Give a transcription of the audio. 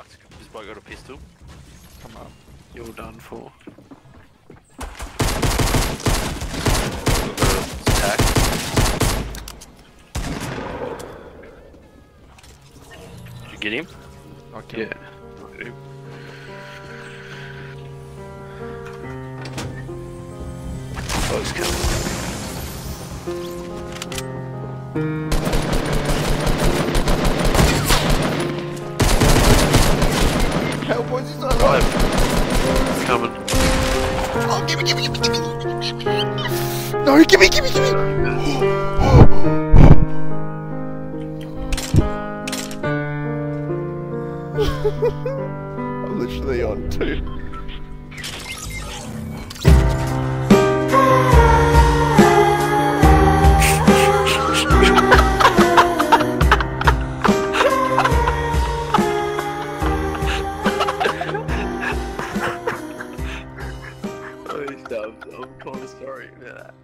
fucked. This boy got a pistol. Come on. You're done for. Attack. Did you get him? Okay. Yeah. Close kill. Boys, he's not alive. It's coming. Oh, gimme, gimme, gimme, gimme. No, gimme, gimme, gimme. I'm literally on two. I'm kind of sorry about that.